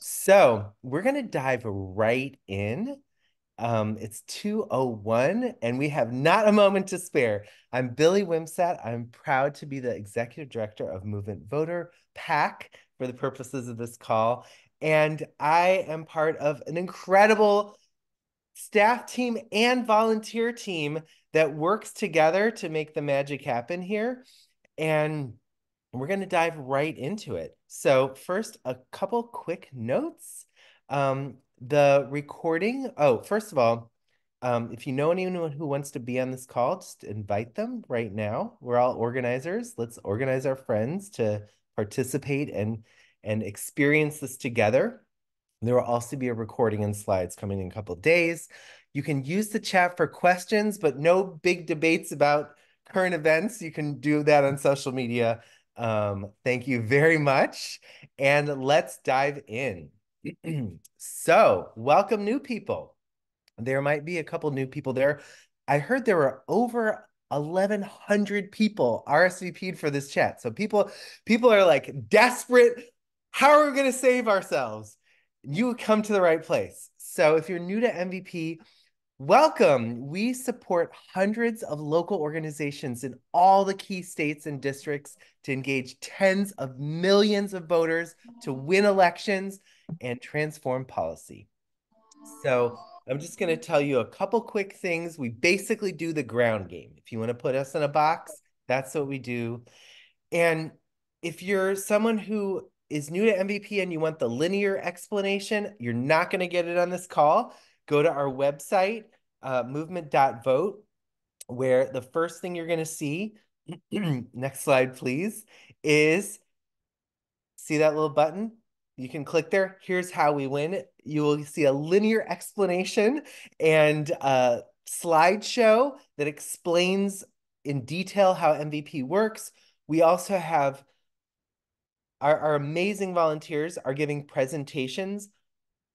So we're going to dive right in. Um, it's 201 and we have not a moment to spare. I'm Billy Wimsatt. I'm proud to be the executive director of Movement Voter PAC for the purposes of this call. And I am part of an incredible staff team and volunteer team that works together to make the magic happen here. And we're going to dive right into it. So, first, a couple quick notes. Um, the recording, oh, first of all, um, if you know anyone who wants to be on this call, just invite them right now. We're all organizers. Let's organize our friends to participate and and experience this together. There will also be a recording and slides coming in a couple days. You can use the chat for questions, but no big debates about current events. You can do that on social media. Um, thank you very much. And let's dive in. so, welcome new people. There might be a couple new people there. I heard there were over 1100 people RSVP'd for this chat. So people people are like desperate. How are we going to save ourselves? You come to the right place. So if you're new to MVP, Welcome. We support hundreds of local organizations in all the key states and districts to engage tens of millions of voters to win elections and transform policy. So I'm just going to tell you a couple quick things. We basically do the ground game. If you want to put us in a box, that's what we do. And if you're someone who is new to MVP and you want the linear explanation, you're not going to get it on this call go to our website, uh, movement.vote, where the first thing you're going to see, next slide, please, is see that little button? You can click there. Here's how we win. You will see a linear explanation and a slideshow that explains in detail how MVP works. We also have our, our amazing volunteers are giving presentations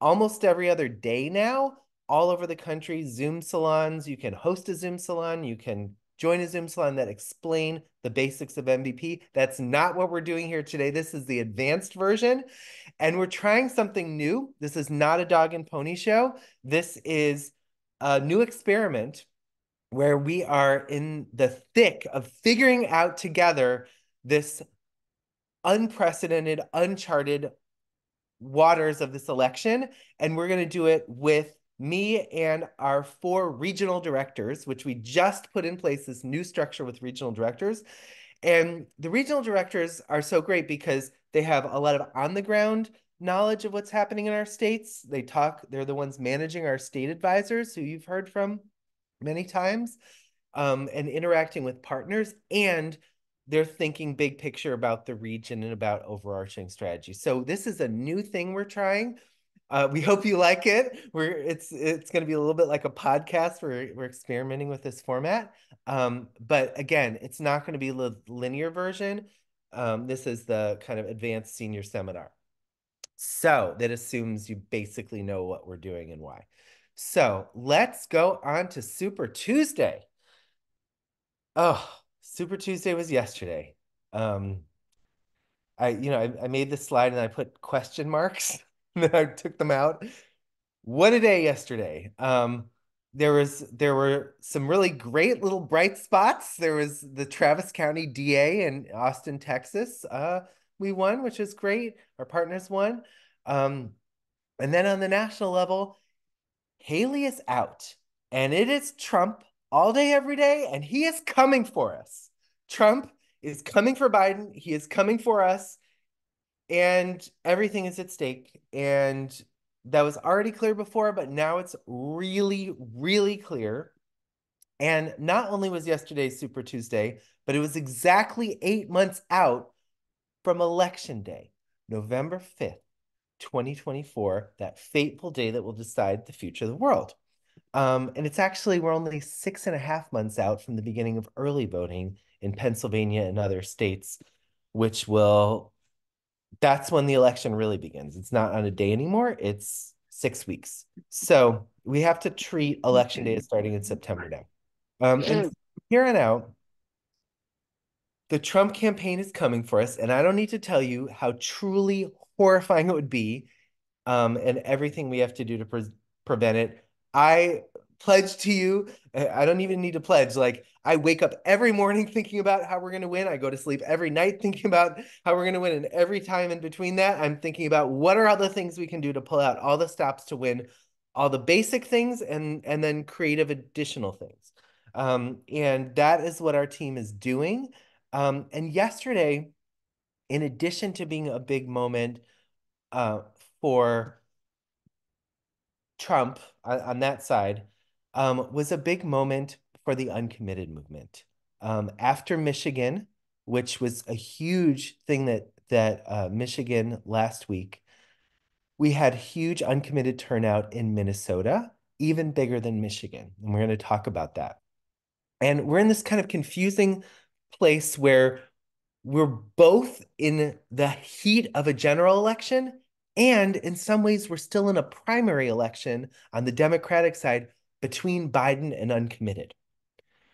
almost every other day now all over the country, Zoom salons. You can host a Zoom salon. You can join a Zoom salon that explain the basics of MVP. That's not what we're doing here today. This is the advanced version. And we're trying something new. This is not a dog and pony show. This is a new experiment where we are in the thick of figuring out together this unprecedented, uncharted waters of this election. And we're going to do it with me and our four regional directors, which we just put in place this new structure with regional directors. And the regional directors are so great because they have a lot of on the ground knowledge of what's happening in our states. They talk, they're the ones managing our state advisors who you've heard from many times um, and interacting with partners. And they're thinking big picture about the region and about overarching strategy. So this is a new thing we're trying. Uh, we hope you like it. We're it's it's going to be a little bit like a podcast. We're we're experimenting with this format, um, but again, it's not going to be the linear version. Um, this is the kind of advanced senior seminar. So that assumes you basically know what we're doing and why. So let's go on to Super Tuesday. Oh, Super Tuesday was yesterday. Um, I you know I, I made this slide and I put question marks then I took them out. What a day yesterday. Um, there was there were some really great little bright spots. There was the Travis County DA in Austin, Texas. Uh, we won, which is great. Our partners won. Um, and then on the national level, Haley is out, and it is Trump all day, every day, and he is coming for us. Trump is coming for Biden. He is coming for us and everything is at stake and that was already clear before but now it's really really clear. And not only was yesterday super tuesday but it was exactly eight months out from election day november 5th 2024 that fateful day that will decide the future of the world. Um, and it's actually we're only six and a half months out from the beginning of early voting in pennsylvania and other states which will that's when the election really begins. It's not on a day anymore. It's six weeks. So we have to treat election day as starting in September now. Um, and here on out, the Trump campaign is coming for us, and I don't need to tell you how truly horrifying it would be um, and everything we have to do to pre prevent it. I pledge to you, I don't even need to pledge. Like, I wake up every morning thinking about how we're going to win. I go to sleep every night thinking about how we're going to win. And every time in between that, I'm thinking about what are all the things we can do to pull out all the stops to win, all the basic things, and, and then creative additional things. Um, and that is what our team is doing. Um, and yesterday, in addition to being a big moment uh, for Trump on, on that side, um, was a big moment for the uncommitted movement. Um, after Michigan, which was a huge thing that that uh, Michigan last week, we had huge uncommitted turnout in Minnesota, even bigger than Michigan, and we're going to talk about that. And we're in this kind of confusing place where we're both in the heat of a general election and in some ways we're still in a primary election on the democratic side between biden and uncommitted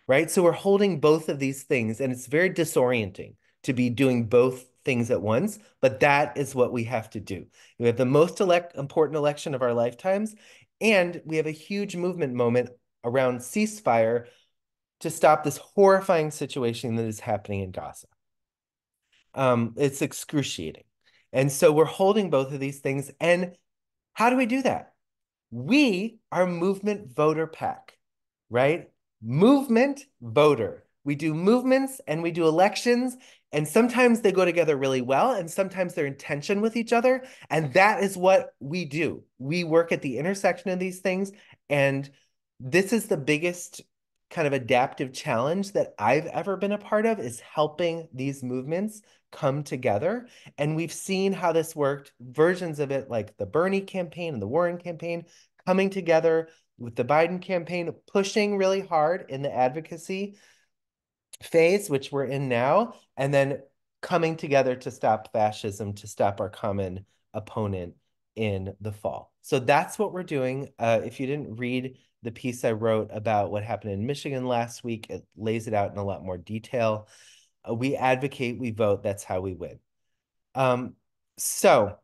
right so we're holding both of these things and it's very disorienting to be doing both things at once but that is what we have to do we have the most elect important election of our lifetimes and we have a huge movement moment around ceasefire to stop this horrifying situation that is happening in gaza um, it's excruciating. And so we're holding both of these things. And how do we do that? We are Movement Voter PAC, right? Movement voter. We do movements and we do elections, and sometimes they go together really well, and sometimes they're in tension with each other. And that is what we do. We work at the intersection of these things. And this is the biggest kind of adaptive challenge that I've ever been a part of is helping these movements come together. And we've seen how this worked, versions of it like the Bernie campaign and the Warren campaign coming together with the Biden campaign, pushing really hard in the advocacy phase, which we're in now, and then coming together to stop fascism, to stop our common opponent in the fall. So that's what we're doing. Uh, if you didn't read the piece I wrote about what happened in Michigan last week, it lays it out in a lot more detail. Uh, we advocate, we vote. That's how we win. Um, so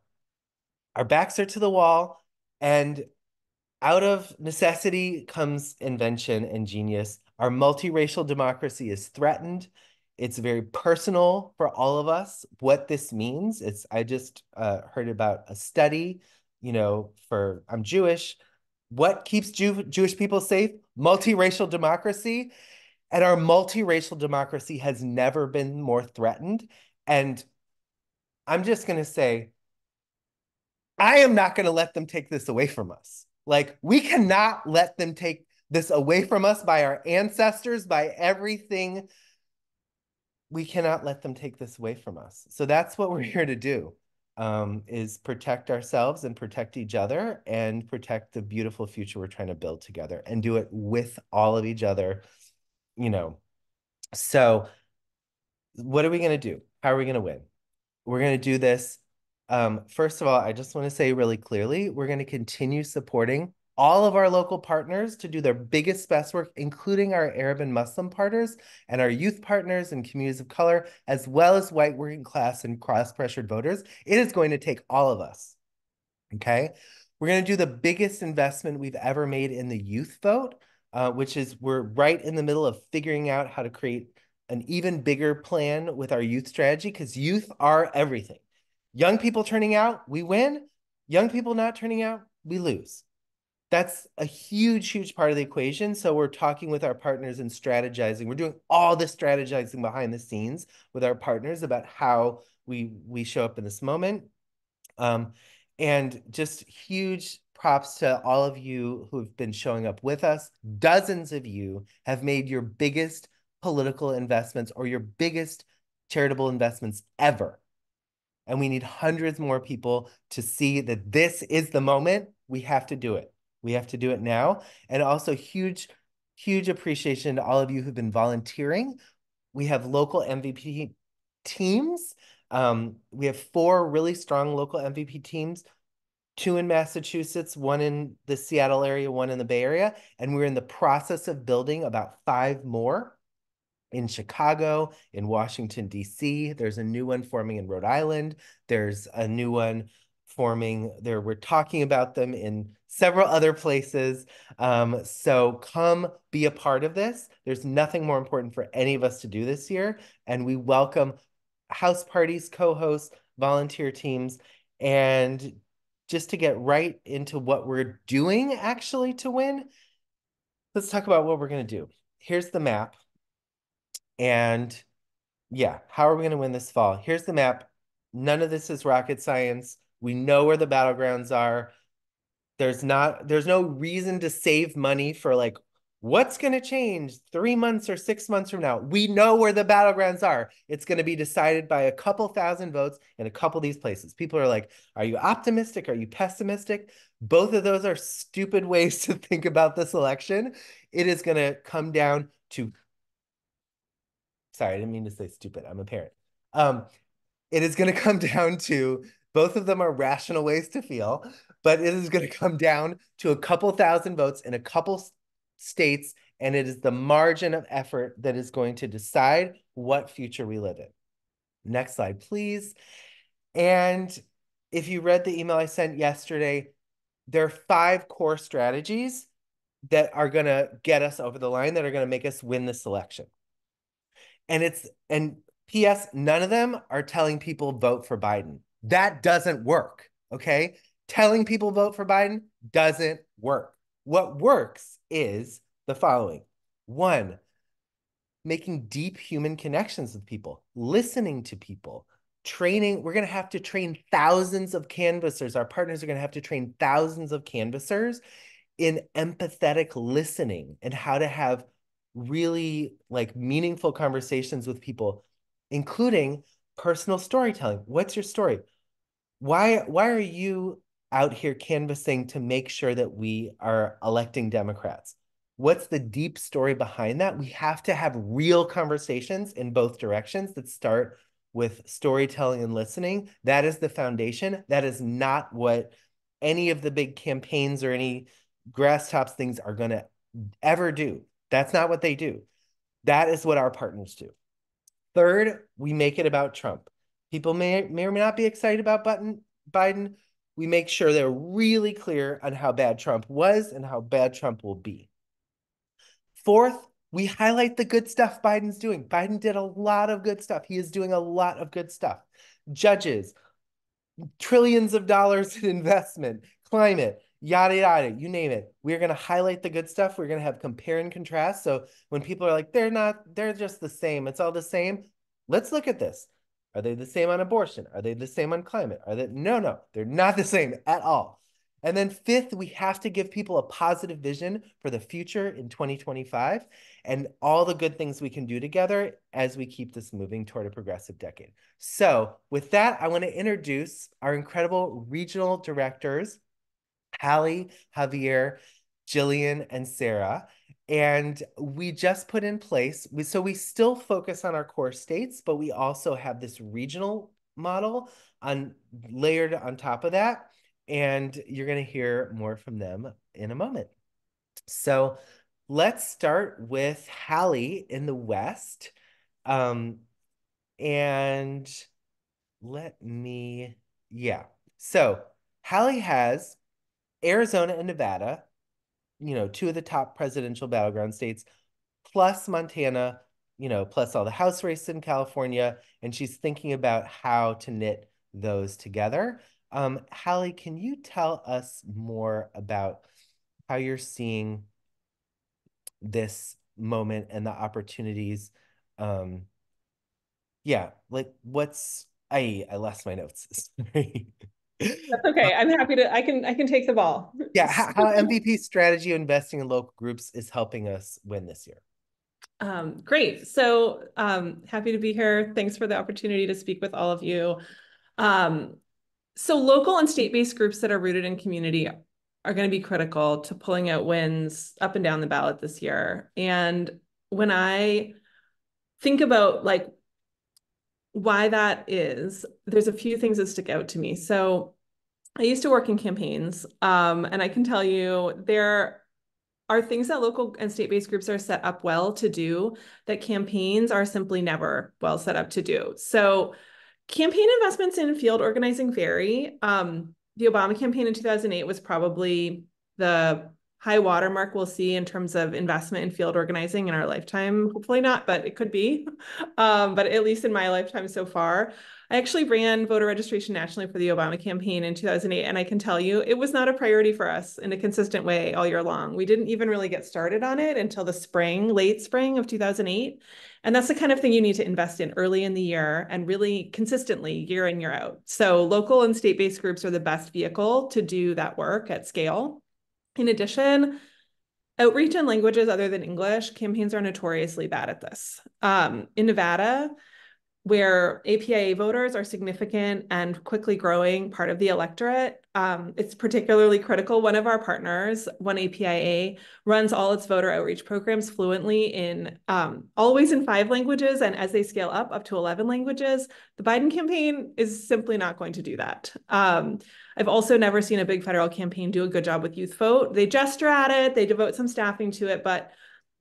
our backs are to the wall, and out of necessity comes invention and genius. Our multiracial democracy is threatened. It's very personal for all of us what this means. It's I just uh, heard about a study, you know, for I'm Jewish. What keeps Jew, Jewish people safe? Multiracial democracy. And our multiracial democracy has never been more threatened. And I'm just going to say, I am not going to let them take this away from us. Like, we cannot let them take this away from us by our ancestors, by everything. We cannot let them take this away from us. So that's what we're here to do. Um, is protect ourselves and protect each other and protect the beautiful future we're trying to build together and do it with all of each other you know, so what are we going to do? How are we going to win? We're going to do this. Um, first of all, I just want to say really clearly, we're going to continue supporting all of our local partners to do their biggest, best work, including our Arab and Muslim partners and our youth partners and communities of color, as well as white working class and cross-pressured voters. It is going to take all of us, okay? We're going to do the biggest investment we've ever made in the youth vote uh, which is we're right in the middle of figuring out how to create an even bigger plan with our youth strategy because youth are everything. Young people turning out, we win. Young people not turning out, we lose. That's a huge, huge part of the equation. So we're talking with our partners and strategizing. We're doing all this strategizing behind the scenes with our partners about how we we show up in this moment. Um, and just huge props to all of you who've been showing up with us. Dozens of you have made your biggest political investments or your biggest charitable investments ever. And we need hundreds more people to see that this is the moment. We have to do it. We have to do it now. And also, huge, huge appreciation to all of you who've been volunteering. We have local MVP teams. Um, we have four really strong local MVP teams two in Massachusetts, one in the Seattle area, one in the Bay Area. And we're in the process of building about five more in Chicago, in Washington, D.C. There's a new one forming in Rhode Island. There's a new one forming. There, we're talking about them in several other places. Um, so come be a part of this. There's nothing more important for any of us to do this year. And we welcome house parties, co-hosts, volunteer teams, and just to get right into what we're doing actually to win, let's talk about what we're going to do. Here's the map. And yeah, how are we going to win this fall? Here's the map. None of this is rocket science. We know where the battlegrounds are. There's not there's no reason to save money for like what's going to change 3 months or 6 months from now. We know where the battlegrounds are. It's going to be decided by a couple thousand votes in a couple of these places. People are like, "Are you optimistic? Are you pessimistic?" Both of those are stupid ways to think about this election. It is going to come down to Sorry, I didn't mean to say stupid. I'm a parent. Um, it is going to come down to both of them are rational ways to feel, but it is going to come down to a couple thousand votes in a couple states, and it is the margin of effort that is going to decide what future we live in. Next slide, please. And if you read the email I sent yesterday, there are five core strategies that are going to get us over the line that are going to make us win this election. And it's and PS, none of them are telling people vote for Biden. That doesn't work. Okay. Telling people vote for Biden doesn't work. What works is the following one, making deep human connections with people, listening to people, training. We're going to have to train thousands of canvassers. Our partners are going to have to train thousands of canvassers in empathetic listening and how to have really like meaningful conversations with people, including personal storytelling. What's your story? Why why are you out here canvassing to make sure that we are electing Democrats? What's the deep story behind that? We have to have real conversations in both directions that start with storytelling and listening. That is the foundation. That is not what any of the big campaigns or any grass tops things are going to ever do. That's not what they do. That is what our partners do. Third, we make it about Trump. People may, may or may not be excited about Biden. We make sure they're really clear on how bad Trump was and how bad Trump will be. Fourth, we highlight the good stuff Biden's doing. Biden did a lot of good stuff. He is doing a lot of good stuff. Judges, trillions of dollars in investment, climate, yada yada you name it we're going to highlight the good stuff we're going to have compare and contrast so when people are like they're not they're just the same it's all the same let's look at this are they the same on abortion? Are they the same on climate? Are they no no they're not the same at all. And then fifth we have to give people a positive vision for the future in 2025 and all the good things we can do together as we keep this moving toward a progressive decade. So with that i want to introduce our incredible regional directors Hallie, Javier, Jillian, and Sarah. And we just put in place, we, so we still focus on our core states, but we also have this regional model on layered on top of that. And you're going to hear more from them in a moment. So let's start with Hallie in the West. Um, and let me, yeah. So Hallie has Arizona and Nevada, you know, two of the top presidential battleground states, plus Montana, you know, plus all the House races in California. And she's thinking about how to knit those together. Um, Hallie, can you tell us more about how you're seeing this moment and the opportunities? Um, yeah, like what's I I lost my notes. Sorry. That's okay. I'm happy to. I can. I can take the ball. Yeah, how, how MVP strategy investing in local groups is helping us win this year. Um, great. So um, happy to be here. Thanks for the opportunity to speak with all of you. Um, so local and state-based groups that are rooted in community are going to be critical to pulling out wins up and down the ballot this year. And when I think about like why that is, there's a few things that stick out to me. So I used to work in campaigns, um, and I can tell you there are things that local and state-based groups are set up well to do that campaigns are simply never well set up to do. So campaign investments in field organizing vary. Um, the Obama campaign in 2008 was probably the high watermark we'll see in terms of investment in field organizing in our lifetime. Hopefully not, but it could be. Um, but at least in my lifetime so far, I actually ran voter registration nationally for the Obama campaign in 2008. And I can tell you, it was not a priority for us in a consistent way all year long. We didn't even really get started on it until the spring, late spring of 2008. And that's the kind of thing you need to invest in early in the year and really consistently year in, year out. So local and state-based groups are the best vehicle to do that work at scale. In addition, outreach in languages other than English, campaigns are notoriously bad at this. Um, in Nevada, where APIA voters are significant and quickly growing part of the electorate. Um, it's particularly critical. One of our partners, One APIA, runs all its voter outreach programs fluently in um, always in five languages. And as they scale up, up to 11 languages, the Biden campaign is simply not going to do that. Um, I've also never seen a big federal campaign do a good job with youth vote. They gesture at it, they devote some staffing to it, but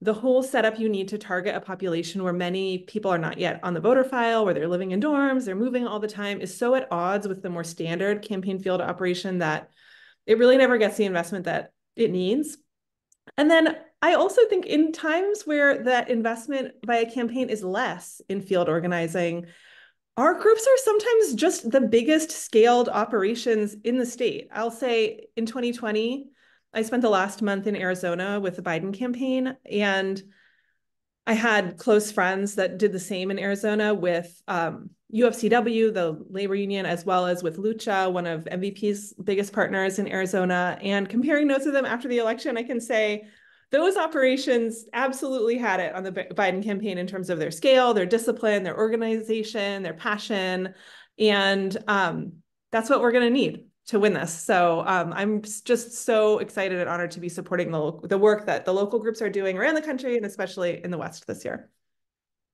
the whole setup you need to target a population where many people are not yet on the voter file, where they're living in dorms, they're moving all the time, is so at odds with the more standard campaign field operation that it really never gets the investment that it needs. And then I also think in times where that investment by a campaign is less in field organizing, our groups are sometimes just the biggest scaled operations in the state. I'll say in 2020, I spent the last month in Arizona with the Biden campaign, and I had close friends that did the same in Arizona with um, UFCW, the labor union, as well as with Lucha, one of MVP's biggest partners in Arizona. And comparing notes with them after the election, I can say those operations absolutely had it on the Biden campaign in terms of their scale, their discipline, their organization, their passion. And um, that's what we're going to need to win this. So um, I'm just so excited and honored to be supporting the, the work that the local groups are doing around the country and especially in the West this year.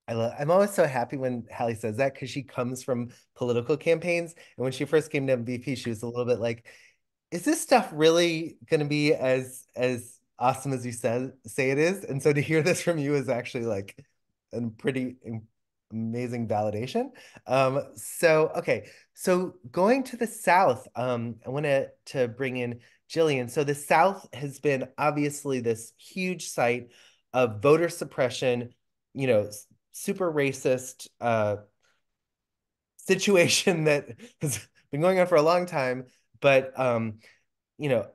I love, I'm always so happy when Hallie says that because she comes from political campaigns. And when she first came to MVP, she was a little bit like, is this stuff really going to be as as awesome as you said say it is? And so to hear this from you is actually like a pretty amazing validation. Um, so, okay. So going to the South, um, I want to, to bring in Jillian. So the South has been obviously this huge site of voter suppression, you know, super racist uh, situation that has been going on for a long time. But, um, you know,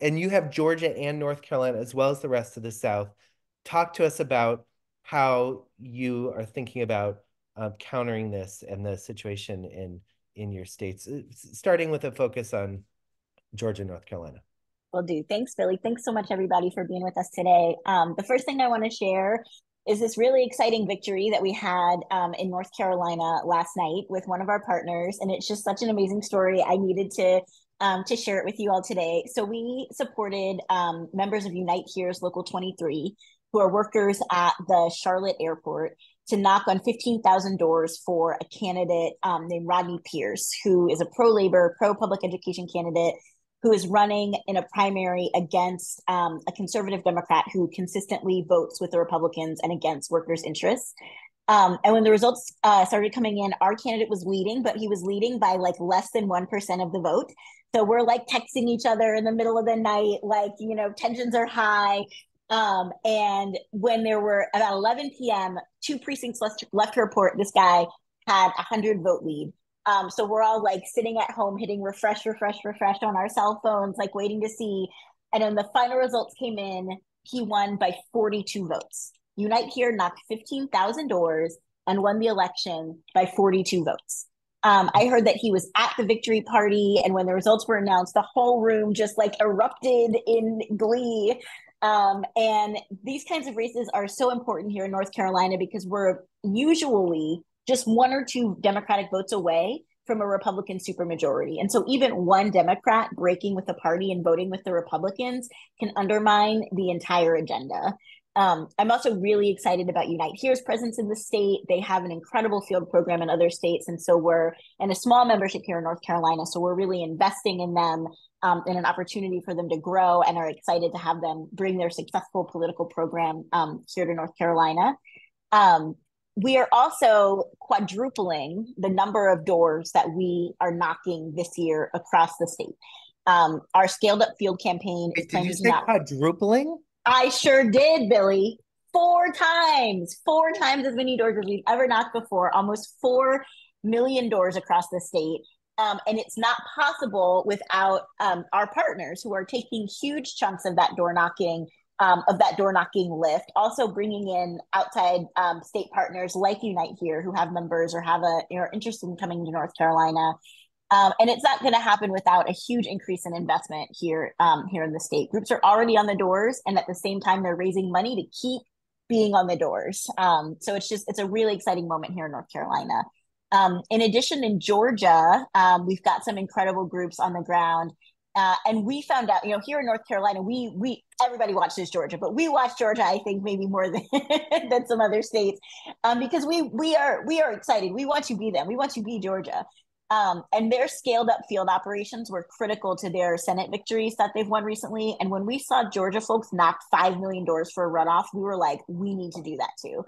and you have Georgia and North Carolina as well as the rest of the South. Talk to us about how you are thinking about uh, countering this and the situation in in your states, uh, starting with a focus on Georgia, and North Carolina. Will do. Thanks, Billy. Thanks so much, everybody, for being with us today. Um, the first thing I want to share is this really exciting victory that we had um, in North Carolina last night with one of our partners, and it's just such an amazing story. I needed to um, to share it with you all today. So we supported um, members of Unite Here's Local 23 who are workers at the Charlotte airport to knock on 15,000 doors for a candidate um, named Rodney Pierce, who is a pro labor, pro public education candidate who is running in a primary against um, a conservative Democrat who consistently votes with the Republicans and against workers' interests. Um, and when the results uh, started coming in, our candidate was leading, but he was leading by like less than 1% of the vote. So we're like texting each other in the middle of the night, like, you know, tensions are high. Um, and when there were about 11 p.m., two precincts left, left to report this guy had a 100 vote lead. Um, so we're all like sitting at home hitting refresh, refresh, refresh on our cell phones, like waiting to see. And when the final results came in, he won by 42 votes. Unite Here knocked 15,000 doors and won the election by 42 votes. Um, I heard that he was at the victory party, and when the results were announced, the whole room just like erupted in glee. Um, and these kinds of races are so important here in North Carolina because we're usually just one or two Democratic votes away from a Republican supermajority. And so even one Democrat breaking with the party and voting with the Republicans can undermine the entire agenda. Um, I'm also really excited about Unite Here's presence in the state. They have an incredible field program in other states. And so we're in a small membership here in North Carolina. So we're really investing in them um, and an opportunity for them to grow and are excited to have them bring their successful political program um, here to North Carolina. Um, we are also quadrupling the number of doors that we are knocking this year across the state. Um, our scaled up field campaign Wait, did you say quadrupling? I sure did, Billy. Four times, four times as many doors as we've ever knocked before, almost four million doors across the state. Um, and it's not possible without um, our partners who are taking huge chunks of that door knocking um, of that door knocking lift. Also bringing in outside um, state partners like Unite here who have members or have a are interested in coming to North Carolina. Um, and it's not going to happen without a huge increase in investment here um, here in the state. Groups are already on the doors, and at the same time, they're raising money to keep being on the doors. Um, so it's just it's a really exciting moment here in North Carolina. Um, in addition, in Georgia, um, we've got some incredible groups on the ground. Uh, and we found out, you know, here in North Carolina, we we everybody watches Georgia, but we watch Georgia, I think, maybe more than than some other states, um, because we we are we are excited. We want to be them. We want to be Georgia. Um, and their scaled up field operations were critical to their Senate victories that they've won recently. And when we saw Georgia folks knock 5 million doors for a runoff, we were like, we need to do that too.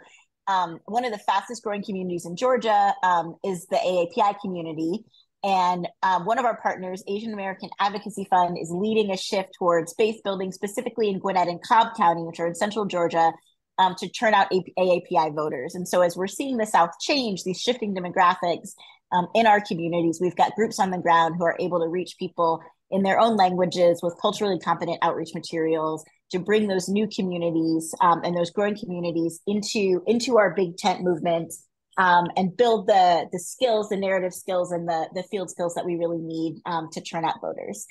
Um, one of the fastest growing communities in Georgia um, is the AAPI community. And um, one of our partners, Asian American Advocacy Fund, is leading a shift towards base building, specifically in Gwinnett and Cobb County, which are in central Georgia, um, to turn out AAPI voters. And so, as we're seeing the South change, these shifting demographics um, in our communities, we've got groups on the ground who are able to reach people in their own languages with culturally competent outreach materials to bring those new communities um, and those growing communities into into our big tent movement um, and build the the skills, the narrative skills, and the the field skills that we really need um, to turn out voters.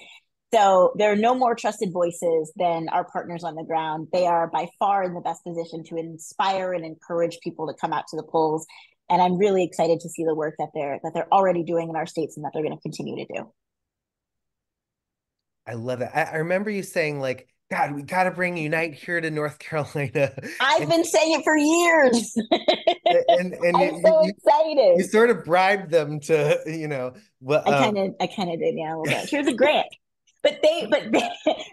So there are no more trusted voices than our partners on the ground. They are by far in the best position to inspire and encourage people to come out to the polls. And I'm really excited to see the work that they're that they're already doing in our states and that they're going to continue to do. I love it. I, I remember you saying like God, we got to bring Unite here to North Carolina. I've and, been saying it for years. and, and I'm you, so you, excited. You sort of bribed them to, you know. Well, I kind of, um, I kind of did, yeah, a little bit. Here's a grant, but they, but they,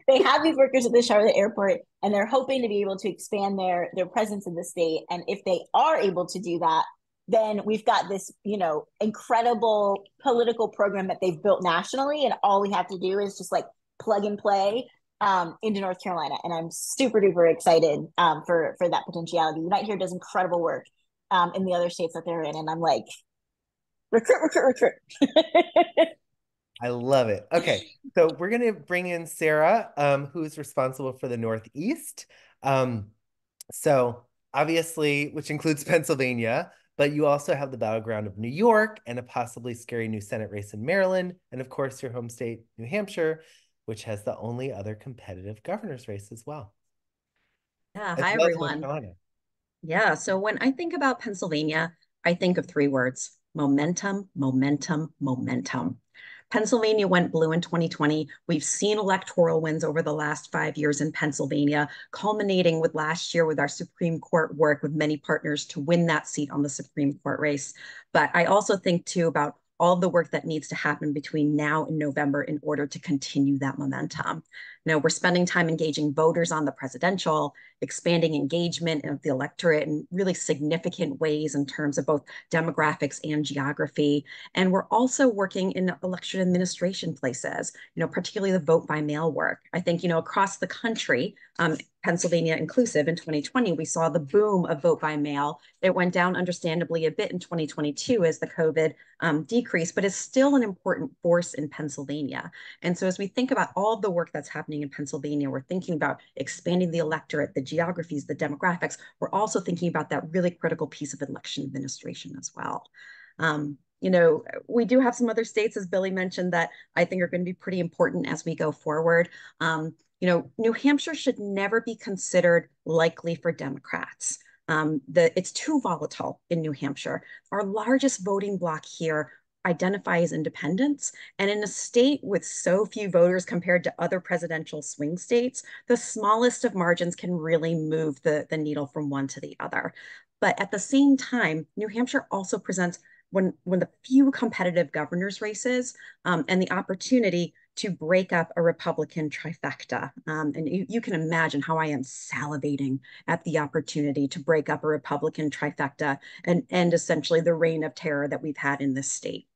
they have these workers at the Charlotte airport, and they're hoping to be able to expand their their presence in the state. And if they are able to do that, then we've got this, you know, incredible political program that they've built nationally, and all we have to do is just like plug and play um, into North Carolina, and I'm super duper excited um, for for that potentiality. Unite here does incredible work um, in the other states that they're in, and I'm like, recruit, recruit, recruit. I love it. Okay, so we're gonna bring in Sarah, um, who's responsible for the Northeast. Um, so obviously, which includes Pennsylvania, but you also have the battleground of New York and a possibly scary new Senate race in Maryland, and of course your home state, New Hampshire which has the only other competitive governor's race as well. Yeah. Hi, everyone. Yeah. So when I think about Pennsylvania, I think of three words momentum, momentum, momentum. Pennsylvania went blue in 2020. We've seen electoral wins over the last five years in Pennsylvania, culminating with last year with our Supreme Court work with many partners to win that seat on the Supreme Court race. But I also think too about all the work that needs to happen between now and November in order to continue that momentum. Know, we're spending time engaging voters on the presidential, expanding engagement of the electorate in really significant ways in terms of both demographics and geography. And we're also working in election administration places, you know, particularly the vote by mail work. I think, you know, across the country, um, Pennsylvania inclusive in 2020, we saw the boom of vote by mail. It went down understandably a bit in 2022 as the COVID um, decreased, but is still an important force in Pennsylvania. And so as we think about all the work that's happening in Pennsylvania, we're thinking about expanding the electorate, the geographies, the demographics. We're also thinking about that really critical piece of election administration as well. Um, you know, we do have some other states, as Billy mentioned, that I think are going to be pretty important as we go forward. Um, you know, New Hampshire should never be considered likely for Democrats. Um, the, it's too volatile in New Hampshire. Our largest voting bloc here identify as independents. And in a state with so few voters compared to other presidential swing states, the smallest of margins can really move the, the needle from one to the other. But at the same time, New Hampshire also presents one, one of the few competitive governor's races um, and the opportunity to break up a Republican trifecta. Um, and you, you, can imagine how I am salivating at the opportunity to break up a Republican trifecta and end essentially the reign of terror that we've had in this state.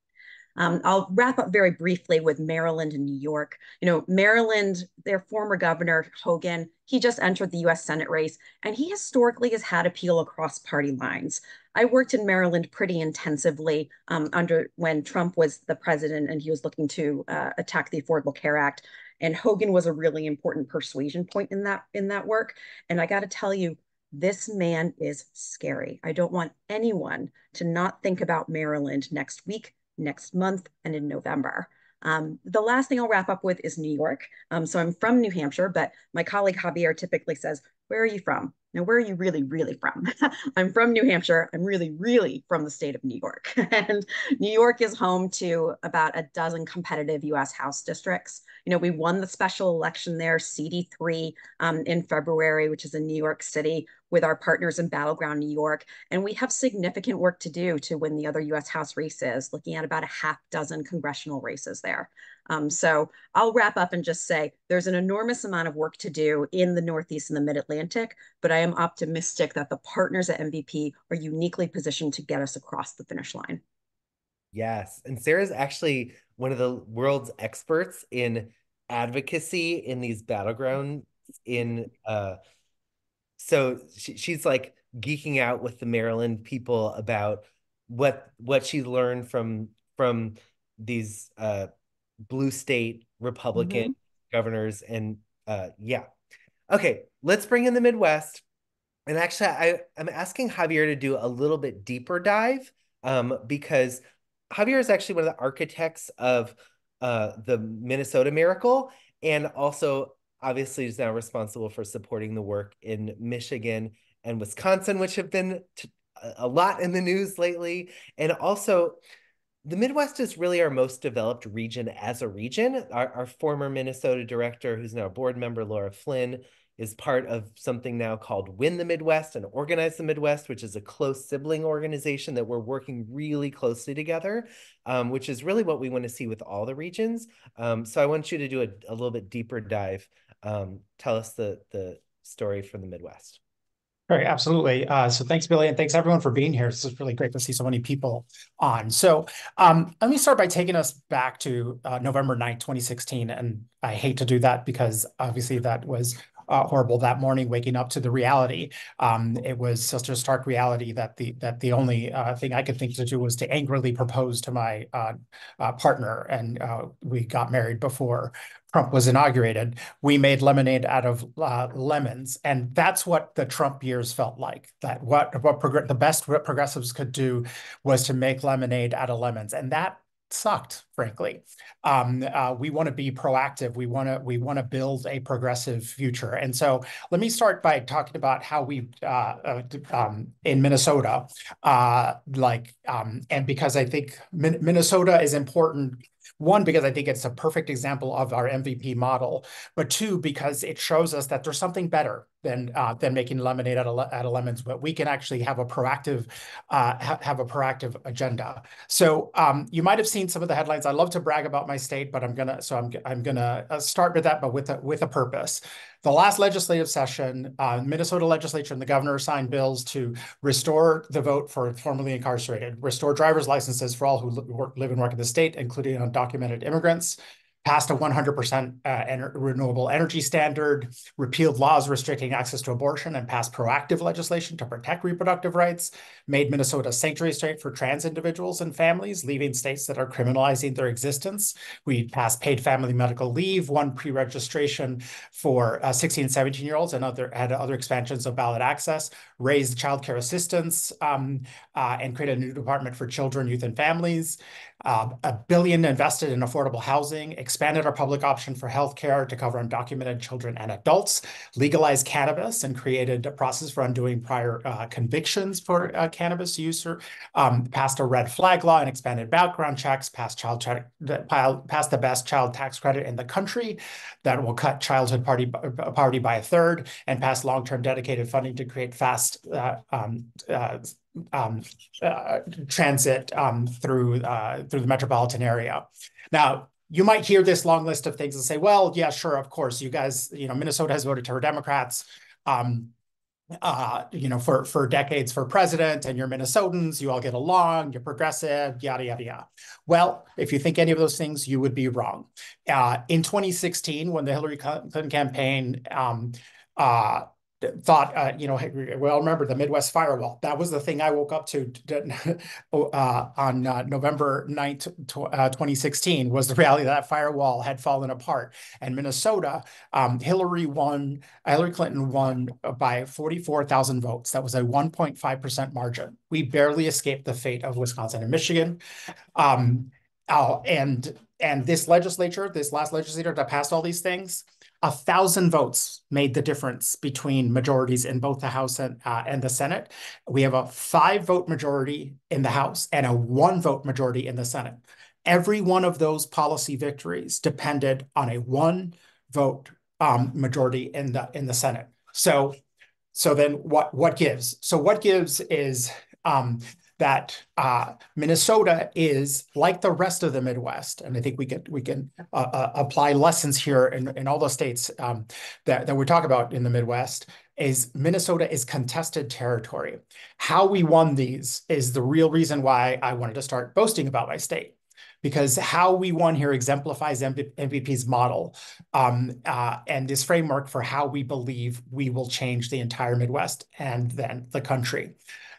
Um, I'll wrap up very briefly with Maryland and New York. You know, Maryland, their former governor, Hogan, he just entered the US Senate race, and he historically has had appeal across party lines. I worked in Maryland pretty intensively um, under when Trump was the president and he was looking to uh, attack the Affordable Care Act. And Hogan was a really important persuasion point in that in that work. And I got to tell you, this man is scary. I don't want anyone to not think about Maryland next week, next month, and in November. Um, the last thing I'll wrap up with is New York. Um, so I'm from New Hampshire, but my colleague Javier typically says, where are you from? Now, where are you really, really from? I'm from New Hampshire. I'm really, really from the state of New York. and New York is home to about a dozen competitive US House districts. You know, we won the special election there, CD3, um, in February, which is in New York City, with our partners in Battleground New York. And we have significant work to do to win the other US House races, looking at about a half dozen congressional races there. Um, so I'll wrap up and just say there's an enormous amount of work to do in the Northeast and the Mid Atlantic, but I am optimistic that the partners at MVP are uniquely positioned to get us across the finish line. Yes. And Sarah's actually one of the world's experts in advocacy in these battlegrounds in uh so she, she's like geeking out with the Maryland people about what what she learned from from these uh blue state Republican mm-hmm. governors. And uh, yeah. Okay, let's bring in the Midwest. And actually, I, I'm asking Javier to do a little bit deeper dive um, because Javier is actually one of the architects of uh, the Minnesota Miracle and also obviously is now responsible for supporting the work in Michigan and Wisconsin, which have been t- a lot in the news lately. And also, the Midwest is really our most developed region as a region. Our, our, former Minnesota director, who's now a board member, Laura Flynn, is part of something now called Win the Midwest and Organize the Midwest, which is a close sibling organization that we're working really closely together, um, which is really what we want to see with all the regions. Um, so I want you to do a, a little bit deeper dive. Um, tell us the, the story from the Midwest. Right, absolutely. Uh, so thanks, Billy, and thanks everyone for being here. This is really great to see so many people on. So um, let me start by taking us back to uh, November 9th, 2016. And I hate to do that because obviously that was uh, horrible that morning, waking up to the reality. Um, it was such a stark reality that the that the only uh, thing I could think to do was to angrily propose to my uh, uh, partner, and uh, we got married before Trump was inaugurated, we made lemonade out of uh, lemons, and that's what the Trump years felt like. That what what the best what progressives could do was to make lemonade out of lemons, and that sucked, frankly. Um, uh, we want to be proactive. We want to we want to build a progressive future. And so, let me start by talking about how we uh, uh, um, in Minnesota, uh, like, um, and because I think Min Minnesota is important one, because I think it's a perfect example of our MVP model, but two, because it shows us that there's something better than uh, than making lemonade out of, out of lemons, but we can actually have a proactive uh, ha have a proactive agenda. So um, you might have seen some of the headlines. I love to brag about my state, but I'm gonna so I'm I'm gonna uh, start with that, but with a with a purpose. The last legislative session, uh, Minnesota legislature and the governor signed bills to restore the vote for formerly incarcerated, restore driver's licenses for all who live and work in the state, including undocumented immigrants, passed a 100% uh, ener renewable energy standard, repealed laws restricting access to abortion, and passed proactive legislation to protect reproductive rights, made Minnesota a sanctuary state for trans individuals and families, leaving states that are criminalizing their existence. We passed paid family medical leave, won pre-registration for uh, 16 and 17 year olds, and other had other expansions of ballot access, raised child care assistance, um, uh, and created a new department for children, youth, and families. Uh, a billion invested in affordable housing, expanded our public option for healthcare to cover undocumented children and adults, legalized cannabis and created a process for undoing prior uh, convictions for uh, cannabis use, um, passed a red flag law and expanded background checks, passed child passed the best child tax credit in the country that will cut childhood party, poverty by a third, and passed long-term dedicated funding to create fast uh, um, uh, um, uh, transit um, through uh, through the metropolitan area. Now, you might hear this long list of things and say, well, yeah, sure, of course, you guys, you know, Minnesota has voted for Democrats. Um, uh, you know, for for decades for president, and you're Minnesotans, you all get along, you're progressive, yada yada yada. Well, if you think any of those things, you would be wrong. Uh, in 2016, when the Hillary Clinton campaign um, uh, thought, uh, you know, well, remember the Midwest firewall. That was the thing I woke up to uh, on uh, November 9th, uh, 2016, was the reality that, that firewall had fallen apart. And Minnesota, um, Hillary won, Hillary Clinton won by 44,000 votes. That was a 1.5% margin. We barely escaped the fate of Wisconsin and Michigan. Um, uh, and and this legislature, this last legislature that passed all these things, a thousand votes made the difference between majorities in both the House and, uh, and the Senate. We have a five vote majority in the House and a one vote majority in the Senate. Every one of those policy victories depended on a one vote um, majority in the in the Senate. So, so then what what gives? So what gives is um, that uh, Minnesota is like the rest of the Midwest, and I think we can we can uh, uh, apply lessons here in, in all the states um, that that we talk about in the Midwest. Is Minnesota is contested territory. How we won these is the real reason why I wanted to start boasting about my state because how we won here exemplifies MVP's model um, uh, and this framework for how we believe we will change the entire Midwest and then the country.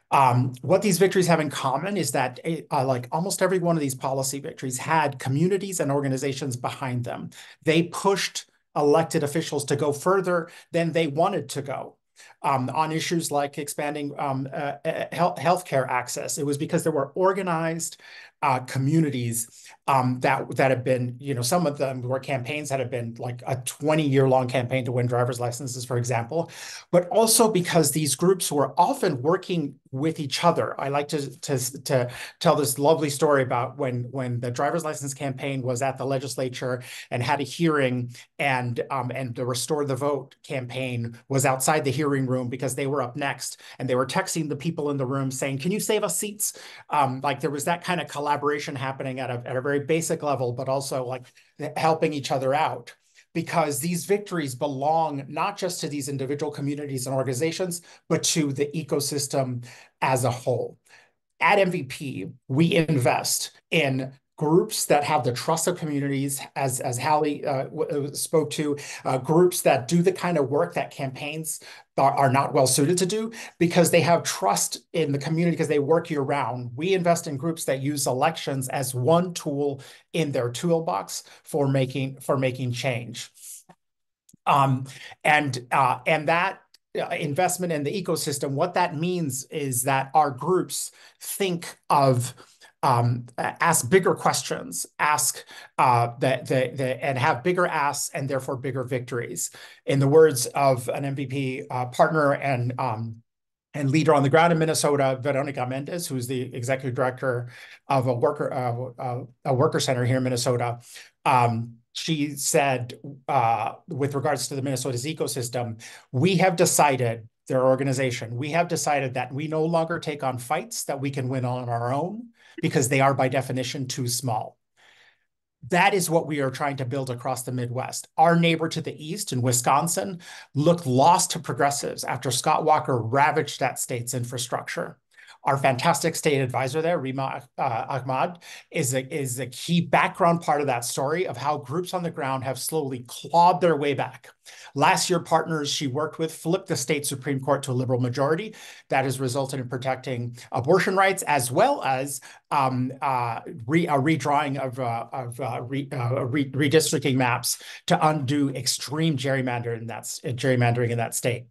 Um, what these victories have in common is that eh, uh, like almost every one of these policy victories had communities and organizations behind them. They pushed elected officials to go further than they wanted to go um, on issues like expanding um, uh, uh health healthcare access. It was because there were organized uh, communities um, that that have been, you know, some of them were campaigns that have been like a 20 year long campaign to win driver's licenses, for example, but also because these groups were often working with each other. I like to to to tell this lovely story about when when the driver's license campaign was at the legislature and had a hearing, and um, and the Restore the Vote campaign was outside the hearing room because they were up next, and they were texting the people in the room saying, "Can you save us seats?" Um, like there was that kind of collaboration happening at a at a very basic level, but also like helping each other out because these victories belong not just to these individual communities and organizations, but to the ecosystem as a whole. At MVP, we invest in groups that have the trust of communities, as as Hallie uh, uh, spoke to, uh, groups that do the kind of work that campaigns are, are, not well suited to do because they have trust in the community because they work year round. We invest in groups that use elections as one tool in their toolbox for making for making change. Um, and uh, and that uh, investment in the ecosystem, what that means is that our groups think of um, ask bigger questions, ask uh, the, the, the, and have bigger asks and therefore bigger victories. In the words of an MVP uh, partner and um, and leader on the ground in Minnesota, Veronica Mendez, who's the executive director of a worker uh, uh, a worker center here in Minnesota. Um, she said, uh, with regards to the Minnesota's ecosystem, we have decided their organization, we have decided that we no longer take on fights that we can win on our own because they are by definition too small. That is what we are trying to build across the Midwest. Our neighbor to the east in Wisconsin looked lost to progressives after Scott Walker ravaged that state's infrastructure. Our fantastic state advisor there, Rima uh, Ahmad, is a, is a key background part of that story of how groups on the ground have slowly clawed their way back. Last year, partners she worked with flipped the state Supreme Court to a liberal majority. That has resulted in protecting abortion rights as well as um, uh, re, a redrawing of, uh, of uh, re, uh, re, redistricting maps to undo extreme gerrymandering in that, gerrymandering in that state.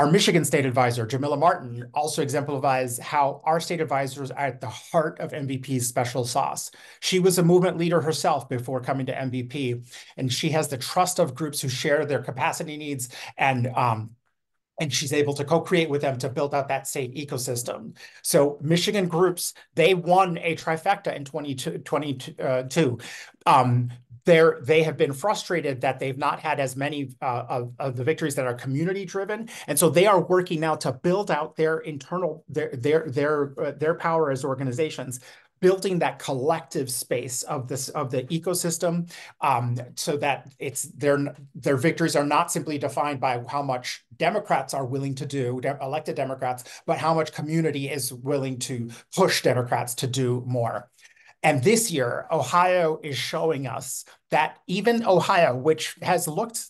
Our Michigan state advisor, Jamila Martin, also exemplifies how our state advisors are at the heart of MVP's special sauce. She was a movement leader herself before coming to MVP, and she has the trust of groups who share their capacity needs and um, and she's able to co-create with them to build out that state ecosystem. So Michigan groups, they won a trifecta in 2022. Um, they're, they have been frustrated that they've not had as many uh, of, of the victories that are community driven. And so they are working now to build out their internal, their, their, their, uh, their power as organizations building that collective space of this of the ecosystem um, so that it's their their victories are not simply defined by how much Democrats are willing to do, de elected Democrats, but how much community is willing to push Democrats to do more. And this year, Ohio is showing us that even Ohio, which has looked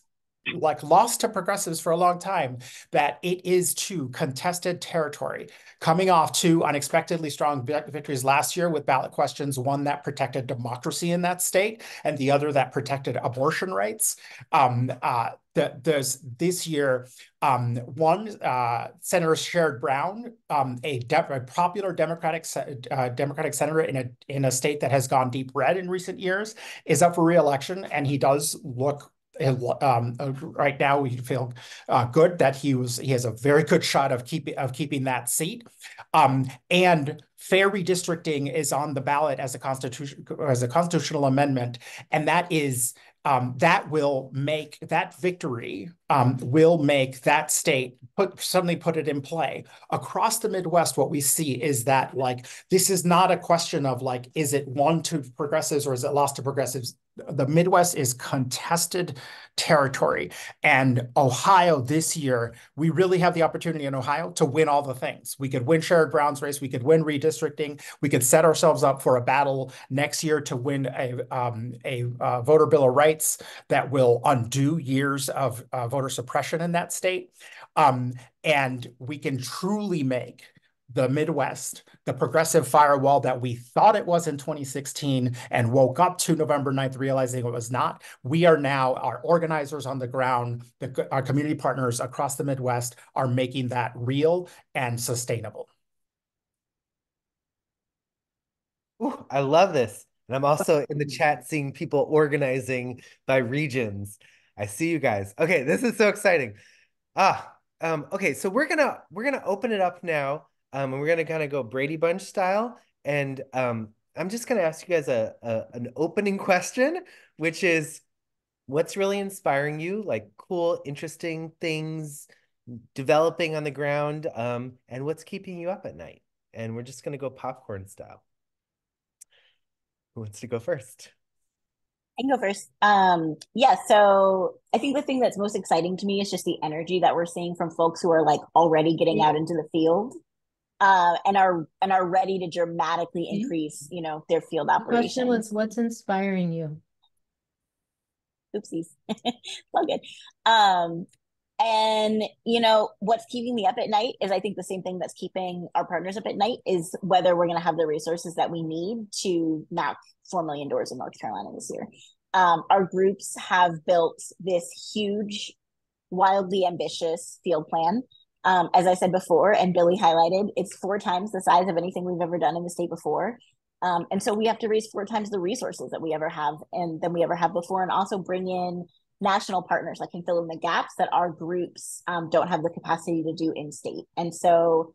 like lost to progressives for a long time, that it is to contested territory, coming off two unexpectedly strong victories last year with ballot questions, one that protected democracy in that state and the other that protected abortion rights. Um, uh, the, there's this year, um, one uh, Senator Sherrod Brown, um, a, de a, popular Democratic uh, Democratic senator in a in a state that has gone deep red in recent years, is up for reelection, and he does look um, uh, right now we feel uh, good that he was he has a very good shot of keeping of keeping that seat. Um, and fair redistricting is on the ballot as a constitution as a constitutional amendment, and that is um, that will make that victory um, will make that state put suddenly put it in play across the Midwest. What we see is that like this is not a question of like is it won to progressives or is it lost to progressives the Midwest is contested territory. And Ohio this year, we really have the opportunity in Ohio to win all the things. We could win Sherrod Brown's race. We could win redistricting. We could set ourselves up for a battle next year to win a, um, a uh, voter bill of rights that will undo years of uh, voter suppression in that state. Um, and we can truly make the Midwest, the progressive firewall that we thought it was in 2016 and woke up to November 9th realizing it was not. We are now, our organizers on the ground, the, our community partners across the Midwest are making that real and sustainable. Ooh, I love this. And I'm also in the chat seeing people organizing by regions. I see you guys. Okay, this is so exciting. Ah, um, okay, so we're gonna we're gonna open it up now um, and we're gonna kind of go Brady Bunch style. And um, I'm just gonna ask you guys a, a an opening question, which is, what's really inspiring you? Like cool, interesting things developing on the ground, um, and what's keeping you up at night? And we're just gonna go popcorn style. Who wants to go first? I can go first. Um, yeah, so I think the thing that's most exciting to me is just the energy that we're seeing from folks who are like already getting out into the field uh, and are and are ready to dramatically increase, you know, their field operations. question was, what's inspiring you? Oopsies, all good. Um, and you know what's keeping me up at night is I think the same thing that's keeping our partners up at night is whether we're going to have the resources that we need to knock four million doors in North Carolina this year. Um, our groups have built this huge, wildly ambitious field plan um, as I said before, and Billy highlighted, it's four times the size of anything we've ever done in the state before. Um, and so we have to raise four times the resources that we ever have and than we ever have before, and also bring in national partners that can fill in the gaps that our groups um, don't have the capacity to do in state. And so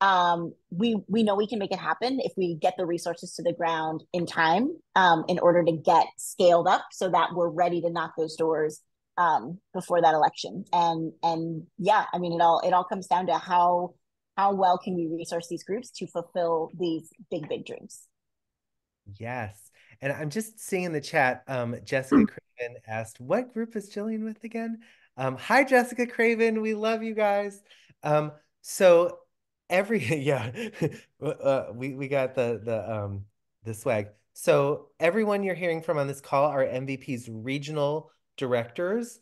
um, we we know we can make it happen if we get the resources to the ground in time um, in order to get scaled up so that we're ready to knock those doors um, before that election. And and yeah, I mean, it all it all comes down to how how well can we resource these groups to fulfill these big big dreams. Yes. And I'm just seeing in the chat, um, Jessica Craven asked, what group is Jillian with again? Um, hi, Jessica Craven. We love you guys. Um, so every, yeah, uh, we, we got the, the, um, the swag. So everyone you're hearing from on this call are MVP's regional directors.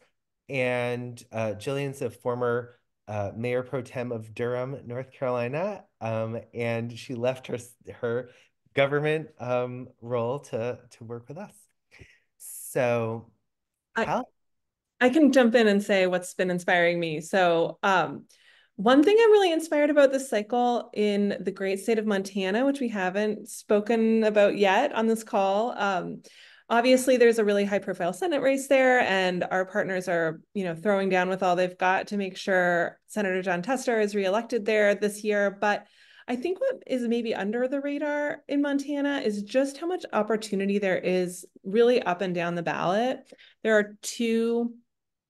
And uh, Jillian's a former uh, mayor pro tem of Durham, North Carolina. Um, and she left her, her government um, role to, to work with us. So, I, I can jump in and say what's been inspiring me. So, um, one thing I'm really inspired about this cycle in the great state of Montana, which we haven't spoken about yet on this call, um, obviously there's a really high profile senate race there and our partners are you know throwing down with all they've got to make sure senator Jon Tester is reelected there this year. But i think what is maybe under the radar in montana is just how much opportunity there is really up and down the ballot. There are two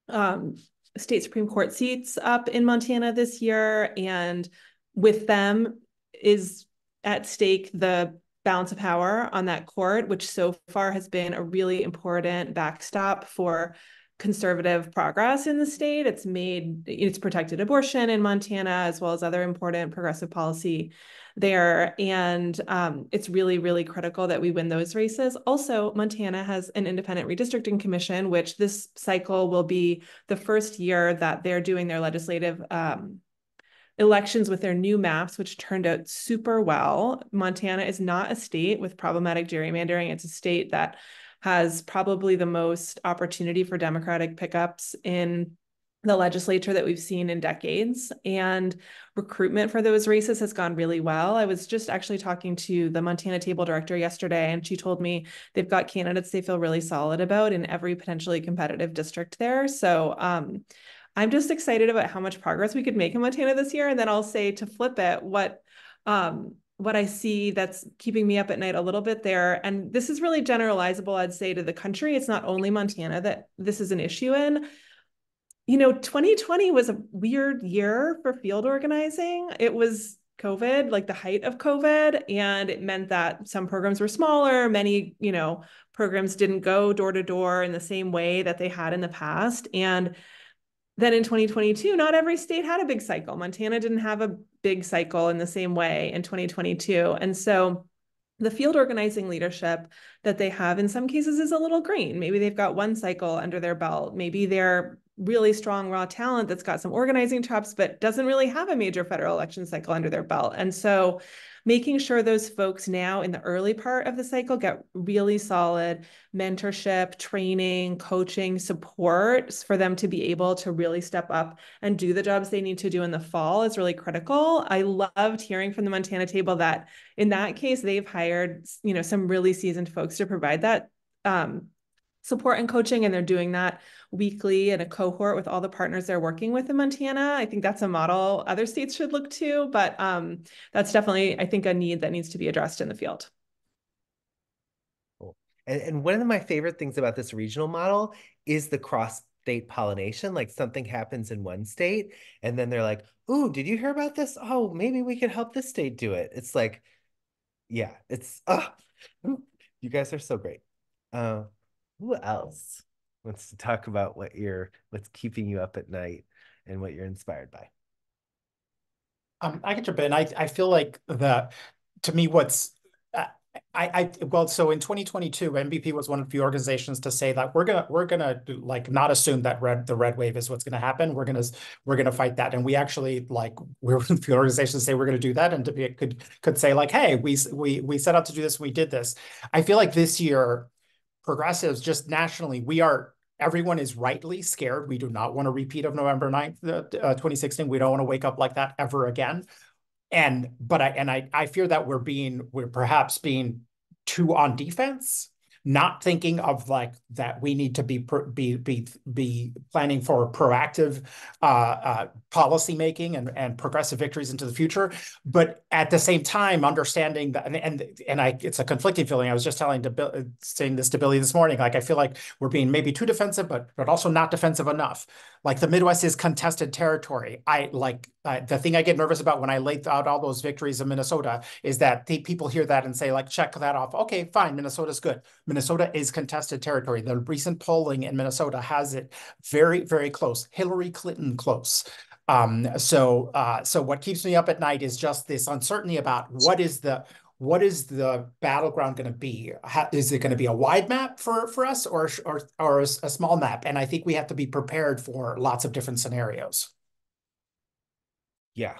um, state supreme court seats up in montana this year and with them is at stake the balance of power on that court, which so far has been a really important backstop for conservative progress in the state. It's made, it's protected abortion in Montana, as well as other important progressive policy there. And um, it's really, really critical that we win those races. Also, Montana has an independent redistricting commission, which this cycle will be the first year that they're doing their legislative um, elections with their new maps, which turned out super well. Montana is not a state with problematic gerrymandering. It's a state that has probably the most opportunity for Democratic pickups in the legislature that we've seen in decades. And recruitment for those races has gone really well. I was just actually talking to the Montana Table Director yesterday, and she told me they've got candidates they feel really solid about in every potentially competitive district there. So um, I'm just excited about how much progress we could make in Montana this year. And then I'll say to flip it, what um, what I see that's keeping me up at night a little bit there. And this is really generalizable, I'd say, to the country. It's not only Montana that this is an issue in. You know, 2020 was a weird year for field organizing. It was COVID, like the height of COVID, and it meant that some programs were smaller. Many, you know, programs didn't go door to door in the same way that they had in the past. And then in 2022, not every state had a big cycle. Montana didn't have a big cycle in the same way in 2022. And so the field organizing leadership that they have in some cases is a little green. Maybe they've got one cycle under their belt. Maybe they're really strong raw talent that's got some organizing chops, but doesn't really have a major federal election cycle under their belt. And so making sure those folks now in the early part of the cycle get really solid mentorship, training, coaching, support for them to be able to really step up and do the jobs they need to do in the fall is really critical. I loved hearing from the Montana table that in that case, they've hired, you know, some really seasoned folks to provide that um, support and coaching, and they're doing that weekly in a cohort with all the partners they're working with in Montana. I think that's a model other states should look to, but um, that's definitely, I think, a need that needs to be addressed in the field. Cool. And, and one of my favorite things about this regional model is the cross state pollination. Like something happens in one state, and then they're like, "Ooh, did you hear about this? Oh, maybe we could help this state do it." It's like, yeah, it's oh, you guys are so great. Uh, who else wants to talk about what you're what's keeping you up at night and what you're inspired by? Um, I can jump in. I I feel like the to me what's uh, I, I well, so in 2022, MVP was one of the organizations to say that we're gonna we're gonna like not assume that red the red wave is what's gonna happen. We're gonna we're gonna fight that, and we actually like we're the organizations to say we're gonna do that, and to be could could say like, hey, we we we set out to do this, we did this. I feel like this year progressives just nationally, we are everyone is rightly scared. We do not want a repeat of November 9th, uh, 2016. We don't want to wake up like that ever again. And but I and I I fear that we're being we're perhaps being too on defense not thinking of like that we need to be be be be planning for proactive uh, uh, policy making and and progressive victories into the future, but at the same time understanding that and and, and I it's a conflicting feeling. I was just telling to saying this to Billy this morning. Like I feel like we're being maybe too defensive, but but also not defensive enough. Like the Midwest is contested territory. I like uh, the thing I get nervous about when I lay out all those victories in Minnesota is that the people hear that and say like check that off. Okay, fine, Minnesota's good. Minnesota is contested territory. The recent polling in Minnesota has it very very close. Hillary Clinton close. Um, so uh, so what keeps me up at night is just this uncertainty about what is the what is the battleground going to be? How, is it going to be a wide map for for us or or or a, a small map? And I think we have to be prepared for lots of different scenarios. Yeah.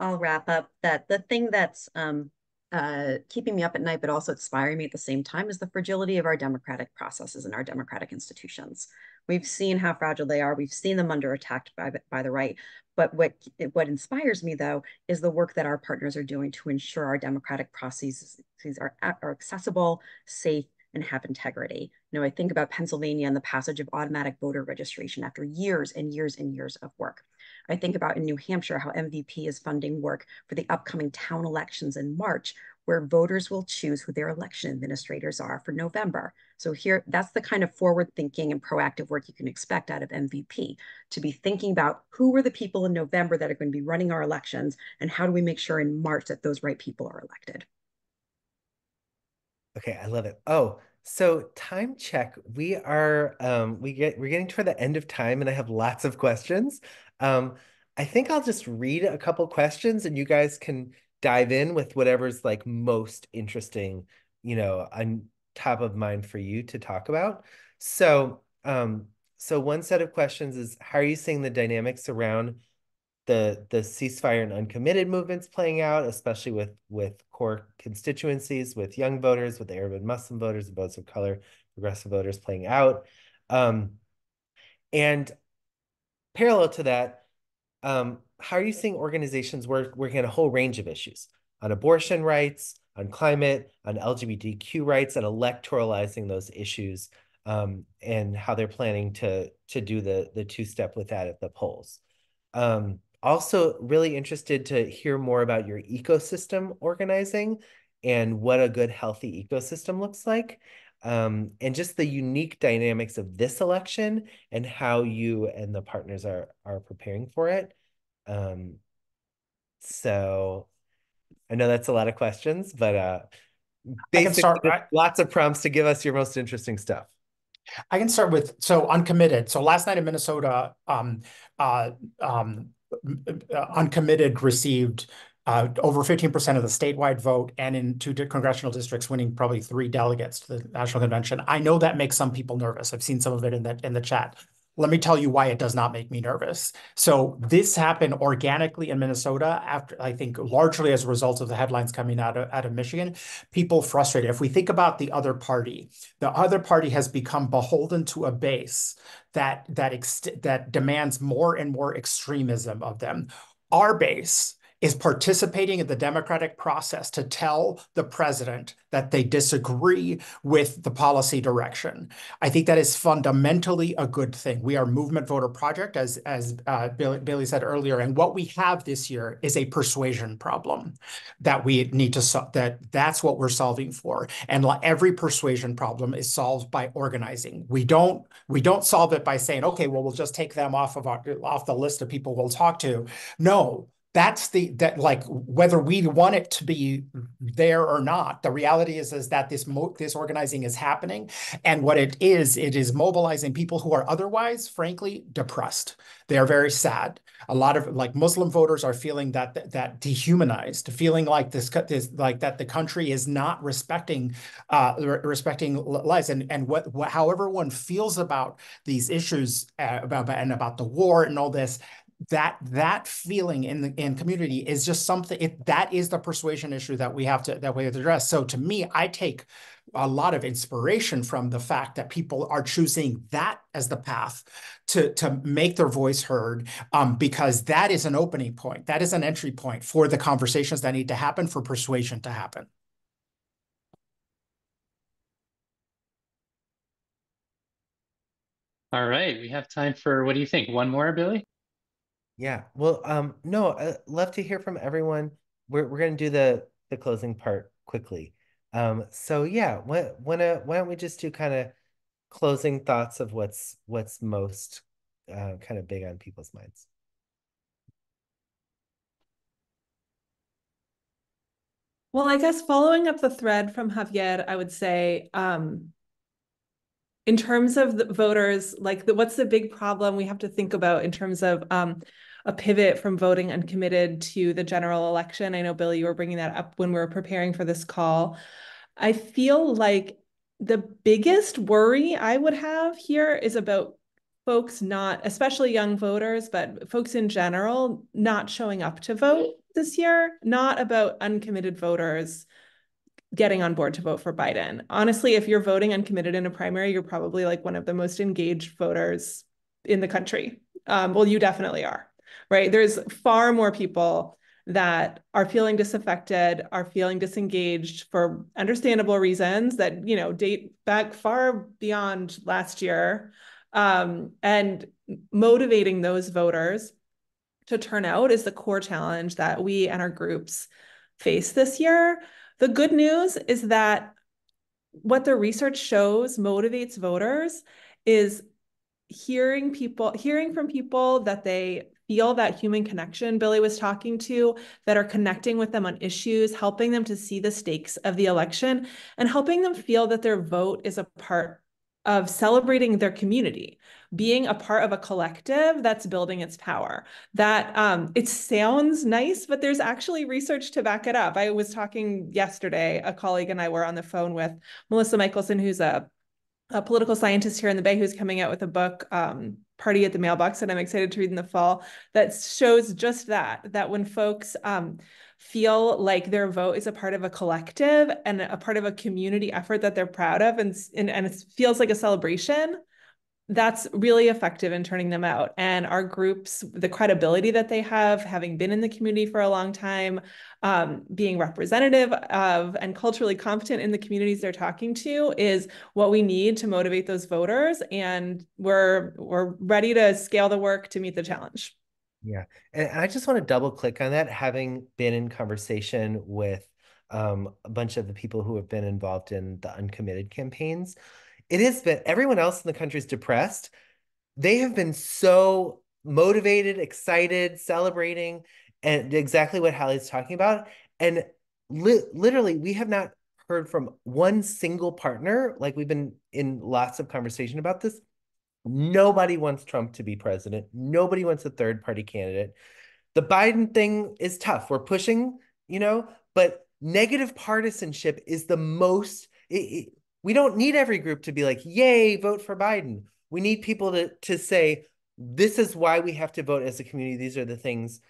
I'll wrap up that the thing that's um, uh, keeping me up at night, but also inspiring me at the same time is the fragility of our democratic processes and our democratic institutions. We've seen how fragile they are. We've seen them under attack by, by the right. But what, what inspires me, though, is the work that our partners are doing to ensure our democratic processes are, are accessible, safe, and have integrity. You know, I think about Pennsylvania and the passage of automatic voter registration after years and years and years of work. I think about in New Hampshire how MVP is funding work for the upcoming town elections in March, where voters will choose who their election administrators are for November. So here, that's the kind of forward thinking and proactive work you can expect out of MVP, to be thinking about who are the people in November that are going to be running our elections and how do we make sure in March that those right people are elected. Okay, I love it. Oh, so time check. We are um we get we're getting toward the end of time and I have lots of questions. Um I think I'll just read a couple questions and you guys can dive in with whatever's like most interesting, you know, on top of mind for you to talk about. So, um so one set of questions is how are you seeing the dynamics around the the ceasefire and uncommitted movements playing out, especially with with core constituencies, with young voters, with Arab and Muslim voters, votes of color, progressive voters playing out. Um, and parallel to that, um, how are you seeing organizations work working on a whole range of issues on abortion rights, on climate, on LGBTQ rights, and electoralizing those issues, um, and how they're planning to to do the the two step with that at the polls. Um, also really interested to hear more about your ecosystem organizing and what a good healthy ecosystem looks like um, and just the unique dynamics of this election and how you and the partners are are preparing for it um, so i know that's a lot of questions but uh basically start, lots of prompts to give us your most interesting stuff I can start with so uncommitted. So last night in Minnesota, um, uh, um, uh, uncommitted received uh, over 15% of the statewide vote and in two congressional districts winning probably three delegates to the national convention. I know that makes some people nervous. I've seen some of it in the, in the chat. Let me tell you why it does not make me nervous. So this happened organically in Minnesota after, I think, largely as a result of the headlines coming out of, out of Michigan. People frustrated. If we think about the other party, the other party has become beholden to a base that that that demands more and more extremism of them. Our base is participating in the democratic process to tell the president that they disagree with the policy direction. I think that is fundamentally a good thing. We are movement voter project, as as uh, Billy, Billy said earlier, and what we have this year is a persuasion problem that we need to. That that's what we're solving for, and every persuasion problem is solved by organizing. We don't we don't solve it by saying, okay, well, we'll just take them off of our off the list of people we'll talk to. No, that's the that like whether we want it to be there or not the reality is is that this mo- this organizing is happening. And what it is it is mobilizing people who are otherwise frankly depressed. They are very sad. A lot of like muslim voters are feeling that that, that dehumanized feeling like this, this like that the country is not respecting uh respecting lives. And and what, what however one feels about these issues uh, about and about the war and all this that that feeling in the in community is just something it, that is the persuasion issue that we have to that we have to address. So to me i take a lot of inspiration from the fact that people are choosing that as the path to to make their voice heard um, because that is an opening point that is an entry point for the conversations that need to happen for persuasion to happen. All right we have time for what do you think? One more billy yeah. Well, um, no, I love to hear from everyone. We're we're gonna do the the closing part quickly. Um, so yeah, when uh, why don't we just do kind of closing thoughts of what's what's most uh, kind of big on people's minds. Well, I guess following up the thread from Javier, I would say um, in terms of the voters, like the, what's the big problem we have to think about in terms of um, a pivot from voting uncommitted to the general election? I know, Billy, you were bringing that up when we were preparing for this call. I feel like the biggest worry I would have here is about folks not, especially young voters, but folks in general, not showing up to vote this year, not about uncommitted voters getting on board to vote for Biden. Honestly, if you're voting uncommitted in a primary, you're probably like one of the most engaged voters in the country. Um, well, you definitely are, right? There's far more people that are feeling disaffected, are feeling disengaged for understandable reasons that, you know, date back far beyond last year. Um, and motivating those voters to turn out is the core challenge that we and our groups face this year. The good news is that what the research shows motivates voters is hearing people hearing from people that they feel that human connection Billy was talking to, that are connecting with them on issues, helping them to see the stakes of the election, and helping them feel that their vote is a part of celebrating their community, being a part of a collective that's building its power. That um, it sounds nice, but there's actually research to back it up. I was talking yesterday, a colleague and I were on the phone with Melissa Michelson, who's a, a political scientist here in the Bay, who's coming out with a book, um, Party at the Mailbox, that I'm excited to read in the fall, that shows just that, that when folks um, feel like their vote is a part of a collective and a part of a community effort that they're proud of and, and, and it feels like a celebration that's really effective in turning them out. And our groups the credibility that they have having been in the community for a long time um, being representative of and culturally competent in the communities they're talking to is what we need to motivate those voters. And we're we're ready to scale the work to meet the challenge yeah. And I just want to double click on that, having been in conversation with um, a bunch of the people who have been involved in the uncommitted campaigns. It has been everyone else in the country is depressed. They have been so motivated, excited, celebrating, and exactly what Hallie's talking about. And li literally, we have not heard from one single partner. Like we've been in lots of conversation about this Nobody wants Trump to be president. Nobody wants a third party candidate. The Biden thing is tough. We're pushing, you know, but negative partisanship is the most. It, it, we don't need every group to be like, yay, vote for Biden. We need people to, to say, this is why we have to vote as a community. These are the things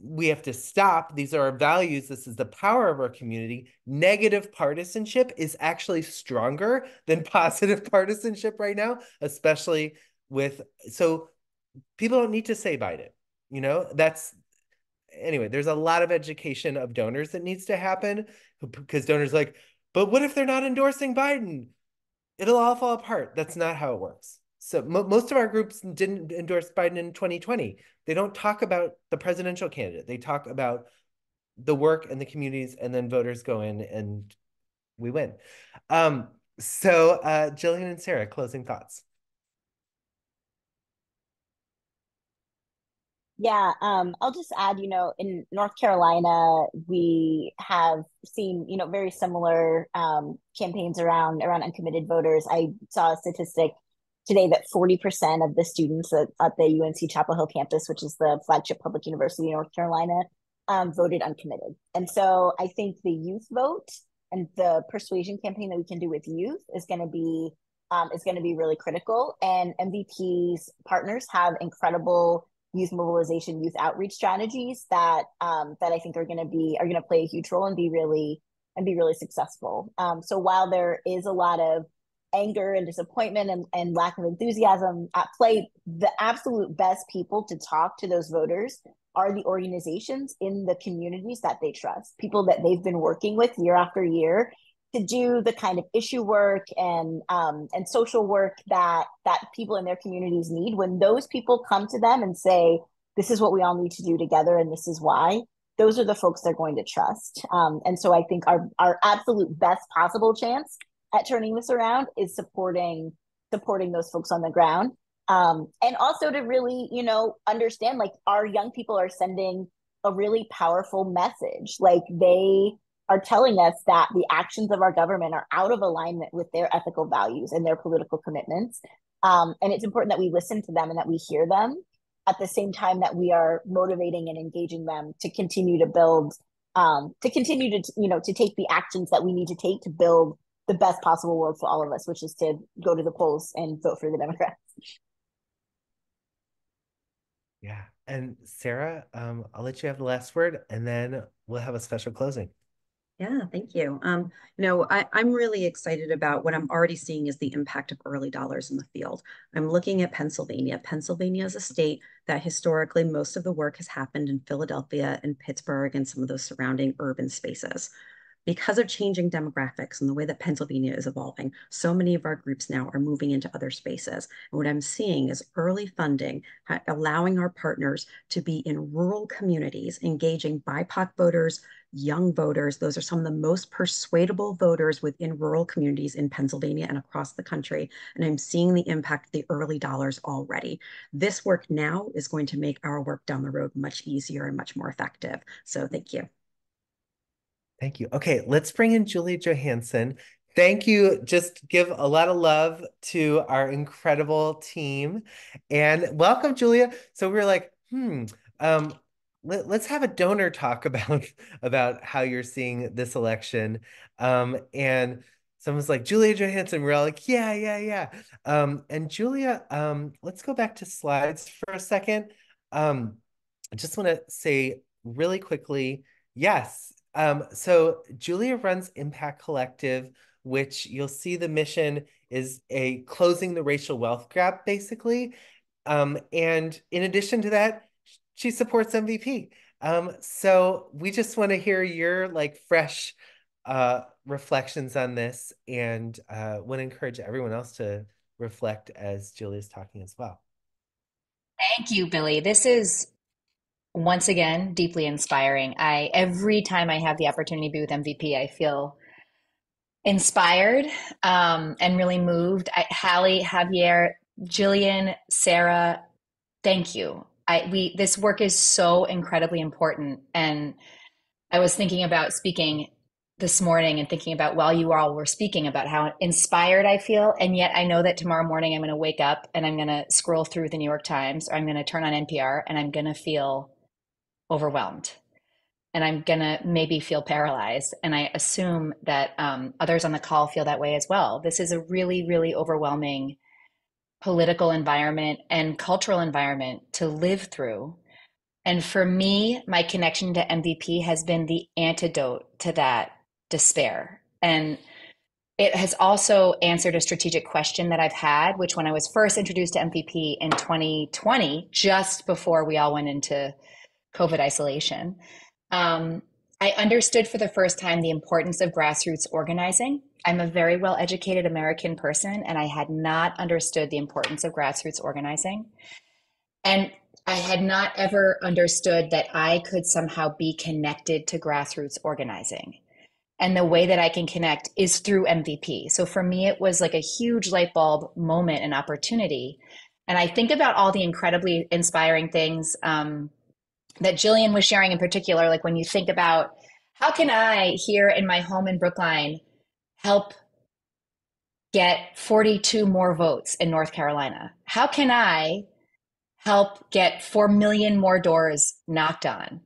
we have to stop. These are our values. This is the power of our community. Negative partisanship is actually stronger than positive partisanship right now, especially with so people don't need to say Biden. You know, that's anyway, there's a lot of education of donors that needs to happen because donors like, but what if they're not endorsing Biden? It'll all fall apart. That's not how it works. So most of our groups didn't endorse Biden in 2020. They don't talk about the presidential candidate. They talk about the work and the communities, and then voters go in and we win. Um, so uh, Jillian and Sarah, closing thoughts. Yeah, um, I'll just add, you know, in North Carolina, we have seen, you know, very similar um, campaigns around around uncommitted voters. I saw a statistic today that 40% of the students at, at, the UNC Chapel Hill campus, which is the flagship public university in North Carolina, um, voted uncommitted. And so I think the youth vote and the persuasion campaign that we can do with youth is going to be um, is going to be really critical. And MVP's partners have incredible youth mobilization, youth outreach strategies that um, that I think are going to be are going to play a huge role and be really and be really successful. Um, so while there is a lot of anger and disappointment and, and lack of enthusiasm at play, the absolute best people to talk to those voters are the organizations in the communities that they trust, people that they've been working with year after year to do the kind of issue work and um, and social work that that people in their communities need. When those people come to them and say, "This is what we all need to do together, and this is why," those are the folks they're going to trust. Um, and so I think our our absolute best possible chance at turning this around is supporting supporting those folks on the ground. Um, and also to really you know understand like our young people are sending a really powerful message. Like they are telling us that the actions of our government are out of alignment with their ethical values and their political commitments. Um, and it's important that we listen to them and that we hear them. At the same time that we are motivating and engaging them to continue to build um, to continue to you know to take the actions that we need to take to build the best possible world for all of us, which is to go to the polls and vote for the Democrats. Yeah. And Sarah, um, I'll let you have the last word and then we'll have a special closing. Yeah, thank you. Um, you know, I, I'm really excited about what I'm already seeing is the impact of early dollars in the field. I'm looking at Pennsylvania. Pennsylvania is a state that historically most of the work has happened in Philadelphia and Pittsburgh and some of those surrounding urban spaces because of changing demographics and the way that Pennsylvania is evolving, so many of our groups now are moving into other spaces. And what I'm seeing is early funding, uh, allowing our partners to be in rural communities, engaging BIPOC voters, young voters. Those are some of the most persuadable voters within rural communities in Pennsylvania and across the country. And I'm seeing the impact of the early dollars already. This work now is going to make our work down the road much easier and much more effective. So thank you. Thank you. Okay, let's bring in Julia Johansson. Thank you. Just give a lot of love to our incredible team. And welcome, Julia. So we are like, hmm, um, let, us have a donor talk about about how you're seeing this election. Um, and someone's like, Julia Johansson. We're all like, yeah, yeah, yeah. Um, and Julia, um, let's go back to slides for a second. Um, I just want to say really quickly, yes. Um, so Julia runs Impact Collective, which you'll see the mission is a closing the racial wealth gap, basically. Um, and in addition to that, she supports MVP. Um, so we just want to hear your like fresh uh, reflections on this and uh, want to encourage everyone else to reflect as Julia's talking as well. Thank you, Billy. This is once again deeply inspiring. I every time I have the opportunity to be with MVP, I feel inspired um, and really moved. I, Hallie, Javier, Jillian, Sarah, thank you. I we this work is so incredibly important, and I was thinking about speaking this morning and thinking about while you all were speaking about how inspired I feel, and yet I know that tomorrow morning I'm going to wake up and I'm going to scroll through the New York Times or I'm going to turn on NPR and I'm going to feel overwhelmed and I'm going to maybe feel paralyzed. And I assume that um, others on the call feel that way as well. This is a really, really overwhelming political environment and cultural environment to live through. And for me, my connection to MVP has been the antidote to that despair. And it has also answered a strategic question that I've had, which when I was first introduced to MVP in 2020, just before we all went into COVID isolation, um, I understood for the first time the importance of grassroots organizing. I'm a very well educated American person, and I had not understood the importance of grassroots organizing. And I had not ever understood that I could somehow be connected to grassroots organizing. And the way that I can connect is through MVP. So for me, it was like a huge light bulb moment and opportunity. And I think about all the incredibly inspiring things um, that Jillian was sharing in particular, like when you think about how can I here in my home in Brookline help get 42 more votes in North Carolina? How can I help get 4 million more doors knocked on?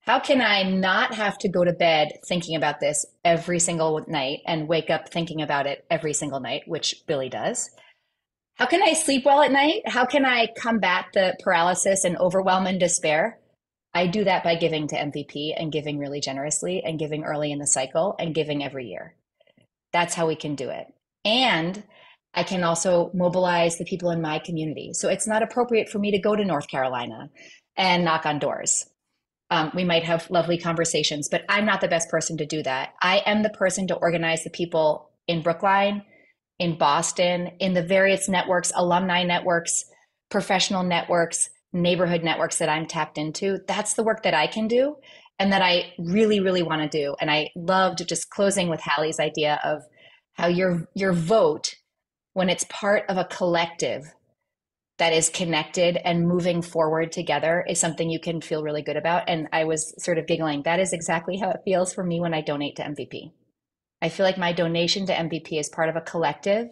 How can I not have to go to bed thinking about this every single night and wake up thinking about it every single night, which Billy does? How can I sleep well at night? How can I combat the paralysis and overwhelm and despair? I do that by giving to MVP and giving really generously and giving early in the cycle and giving every year. That's how we can do it. And I can also mobilize the people in my community. So it's not appropriate for me to go to North Carolina and knock on doors. Um, we might have lovely conversations, but I'm not the best person to do that. I am the person to organize the people in Brookline, in Boston, in the various networks, alumni networks, professional networks neighborhood networks that I'm tapped into, that's the work that I can do and that I really, really want to do. And I loved just closing with Hallie's idea of how your your vote, when it's part of a collective that is connected and moving forward together, is something you can feel really good about. And I was sort of giggling. That is exactly how it feels for me when I donate to MVP. I feel like my donation to MVP is part of a collective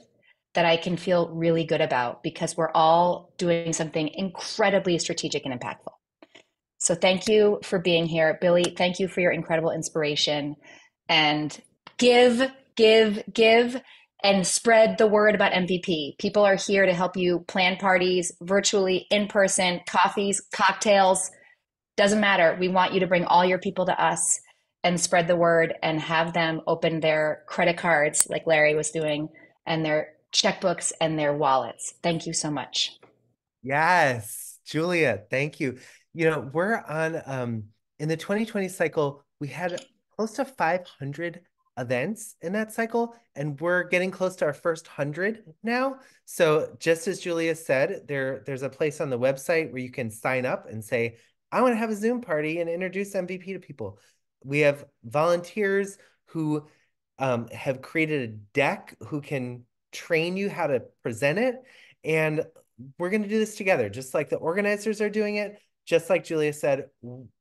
that I can feel really good about because we're all doing something incredibly strategic and impactful. So thank you for being here. Billy, thank you for your incredible inspiration and give, give, give and spread the word about MVP. People are here to help you plan parties virtually, in person, coffees, cocktails. Doesn't matter. We want you to bring all your people to us and spread the word and have them open their credit cards like Larry was doing and their checkbooks and their wallets. Thank you so much. Yes, Julia, thank you. You know, we're on um in the 2020 cycle, we had close to 500 events in that cycle and we're getting close to our first 100 now. So just as Julia said, there there's a place on the website where you can sign up and say I want to have a Zoom party and introduce MVP to people. we have volunteers who um, have created a deck who can train you how to present it. And we're going to do this together, just like the organizers are doing it. Just like Julia said,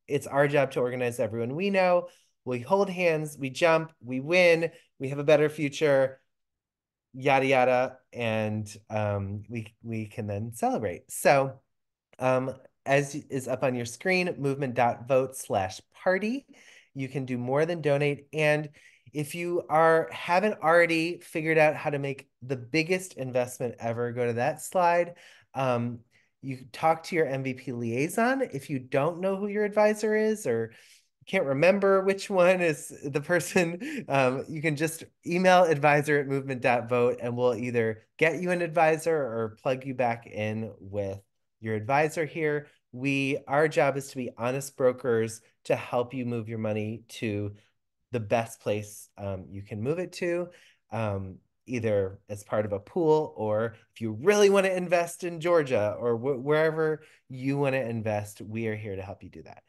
it's our job to organize everyone we know. We hold hands, we jump, we win, we have a better future, yada yada, and um, we we can then celebrate. So, um, as is up on your screen, movement.vote slash party. You can do more than donate. And if you are haven't already figured out how to make the biggest investment ever, go to that slide. Um, you talk to your MVP liaison. If you don't know who your advisor is or can't remember which one is the person, um, you can just email advisor at movement.vote and we'll either get you an advisor or plug you back in with your advisor here. We, our job is to be honest brokers to help you move your money to the best place um, you can move it to. Um, either as part of a pool or if you really want to invest in Georgia or wh wherever you want to invest, we are here to help you do that.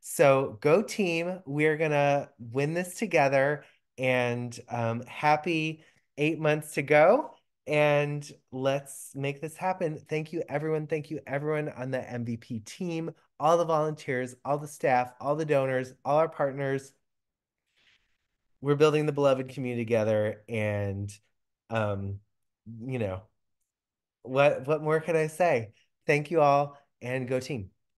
So go team. We're going to win this together and um, happy eight months to go. And let's make this happen. Thank you, everyone. Thank you, everyone on the MVP team, all the volunteers, all the staff, all the donors, all our partners. We're building the beloved community together. And um, you know, what what more can I say? Thank you all and go team.